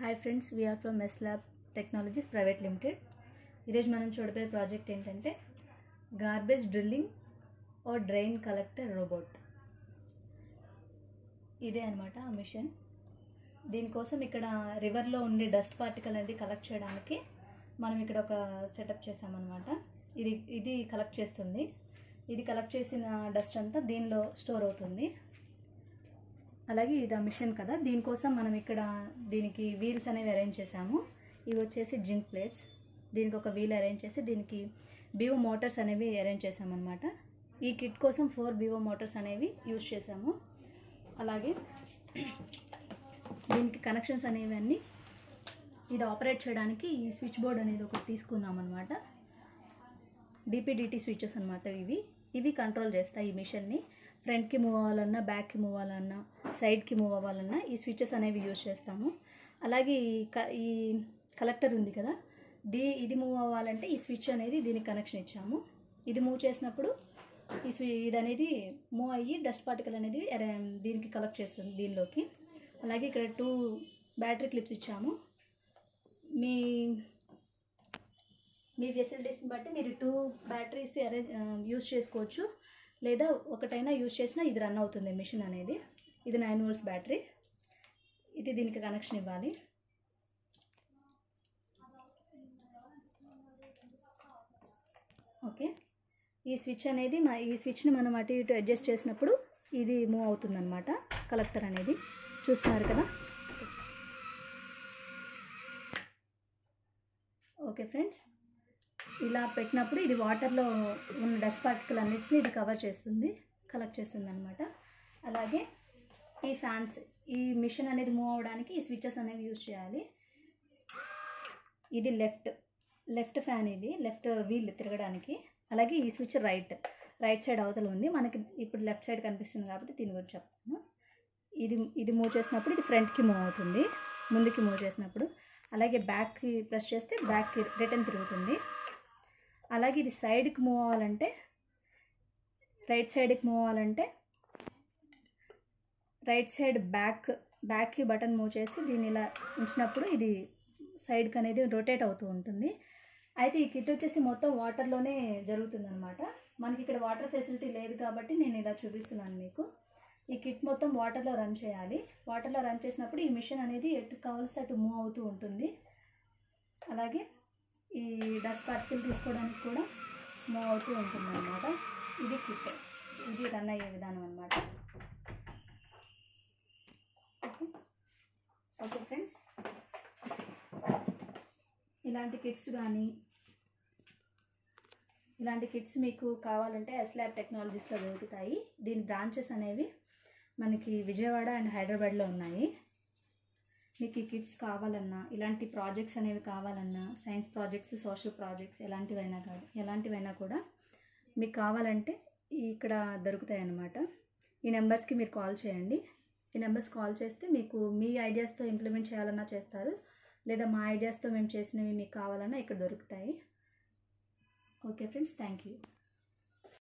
Hi friends we are from MES lab technologies private limited ఈరోజు మనం చూడబోయే project ఏంటంటే garbage drilling or drain collector robot ఇదే అనమాట ఆ మిషన్. దీనికోసం ఇక్కడ రివర్లో ఉండే డస్ట్ పార్టికల్ అనేది కలెక్ట్ చేయడానికి మనం ఇక్కడ ఒక సెటప్ చేసామన్నమాట ఇది ఇది కలెక్ట్ చేస్తుంది. ఇది కలెక్ట్ చేసిన డస్ట్ అంతా దీనిలో స్టోర్ అవుతుంది. అలాగే ఇది ఆ మిషన్ కదా. దీనికోసం మనం ఇక్కడ దీనికి వీల్స్ అనేవి అరేంజ్ చేసాము ఇవి వచ్చేసి జింక్ ప్లేట్స్. దీనికి ఒక వీల్ అరేంజ్ చేసి దీనికి బీవో మోటార్స్ అనేవి అరేంజ్ చేసామన్నమాట ఈ కిట్ కోసం ఫోర్ బీవో మోటార్స్ అనేవి యూజ్ చేసాము అలాగే దీనికి కనెక్షన్స్ అనేవి అన్నీ ఇది ఆపరేట్ చేయడానికి ఈ స్విచ్ బోర్డ్ అనేది ఒకటి తీసుకున్నాం అనమాట డిపిడిటి స్విచెస్ అనమాట ఇవి. ఇవి కంట్రోల్ చేస్తాయి ఈ మిషన్ని. ఫ్రంట్కి మూవ్ అవ్వాలన్నా బ్యాక్కి మూవ్ అవ్వాలన్నా సైడ్కి మూవ్ అవ్వాలన్నా ఈ స్విచెస్ అనేవి యూజ్ చేస్తాము. అలాగే ఈ క ఈ కలెక్టర్ ఉంది కదా దీ ఇది మూవ్ అవ్వాలంటే ఈ స్విచ్ అనేది దీనికి కనెక్షన్ ఇచ్చాము. ఇది మూవ్ చేసినప్పుడు ఈ స్వి ఇది అనేది మూవ్ అయ్యి డస్ట్ పార్టికల్ అనేది దీనికి కలెక్ట్ చేస్తుంది దీనిలోకి. అలాగే ఇక్కడ టూ బ్యాటరీ క్లిప్స్ ఇచ్చాము. మీ మీ ఫెసిలిటీస్ని బట్టి మీరు టూ బ్యాటరీస్ అరేంజ్ యూస్ చేసుకోవచ్చు. లేదా ఒకటైనా యూస్ చేసినా ఇది రన్ అవుతుంది మిషన్ అనేది. ఇది నైన్ వోల్ట్స్ బ్యాటరీ. ఇది దీనికి కనెక్షన్ ఇవ్వాలి. ఓకే. ఈ స్విచ్ అనేది మా ఈ స్విచ్ని మనం అటు ఇటు అడ్జస్ట్ చేసినప్పుడు ఇది మూవ్ అవుతుందన్నమాట కలెక్టర్ అనేది. చూస్తున్నారు కదా? Okay friends. ఇలా పెట్టినప్పుడు ఇది వాటర్లో ఉన్న డస్ట్ పార్టికల్ అన్నిటిని ఇది కవర్ చేస్తుంది కలెక్ట్ చేస్తుంది అనమాట అలాగే ఈ ఫ్యాన్స్ ఈ మిషన్ అనేది మూవ్ అవ్వడానికి ఈ స్విచ్చెస్ అనేవి యూజ్ చేయాలి. ఇది లెఫ్ట్ లెఫ్ట్ ఫ్యాన్ ఇది లెఫ్ట్ వీల్ తిరగడానికి. అలాగే ఈ స్విచ్ రైట్ రైట్ సైడ్ అవతల ఉంది. మనకి ఇప్పుడు లెఫ్ట్ సైడ్ కనిపిస్తుంది కాబట్టి దీని గురించి చెప్తాను. ఇది ఇది మూవ్ చేసినప్పుడు ఇది ఫ్రంట్కి మూవ్ అవుతుంది ముందుకి మూవ్ చేసినప్పుడు. అలాగే బ్యాక్కి ప్రెస్ చేస్తే బ్యాక్కి రిటర్న్ తిరుగుతుంది. అలాగే ఇది సైడ్కి మూవ్ అవ్వాలంటే రైట్ సైడ్కి మూవ్ అవ్వాలంటే రైట్ సైడ్ బ్యాక్ బ్యాక్కి బటన్ మూవ్ చేసి దీన్ని ఇలా ఉంచినప్పుడు ఇది సైడ్కి అనేది రొటేట్ అవుతూ ఉంటుంది. అయితే ఈ కిట్ వచ్చేసి మొత్తం వాటర్లోనే జరుగుతుందనమాట మనకి ఇక్కడ వాటర్ ఫెసిలిటీ లేదు కాబట్టి నేను ఇలా చూపిస్తున్నాను మీకు. ఈ కిట్ మొత్తం వాటర్లో రన్ చేయాలి. వాటర్లో రన్ చేసినప్పుడు ఈ మిషన్ అనేది ఎటు కావాల్సి అటు మూవ్ అవుతూ ఉంటుంది. అలాగే ఈ డస్ట్ పార్టికల్ తీసుకోవడానికి కూడా మూవ్ అవుతూ ఉంటుంది అనమాట ఇది కిట్. ఇది రన్ అయ్యే విధానం అనమాట ఓకే. Okay friends. ఇలాంటి కిట్స్ కానీ ఇలాంటి కిట్స్ మీకు కావాలంటే ఎస్లాబ్ టెక్నాలజీస్లో దొరుకుతాయి. దీని బ్రాంచెస్ అనేవి మనకి విజయవాడ అండ్ హైదరాబాద్లో ఉన్నాయి. మీకు ఈ కిట్స్ కావాలన్నా ఇలాంటి ప్రాజెక్ట్స్ అనేవి కావాలన్నా సైన్స్ ప్రాజెక్ట్స్ సోషల్ ప్రాజెక్ట్స్ ఎలాంటివైనా కాదు ఎలాంటివైనా కూడా మీకు కావాలంటే ఇక్కడ దొరుకుతాయి అన్నమాట ఈ నెంబర్స్కి మీరు కాల్ చేయండి. ఈ నెంబర్స్ కాల్ చేస్తే మీకు మీ ఐడియాస్తో ఇంప్లిమెంట్ చేయాలన్నా చేస్తారు లేదా మా ఐడియాస్తో మేము చేసినవి మీకు కావాలన్నా ఇక్కడ దొరుకుతాయి. Okay friends thank you.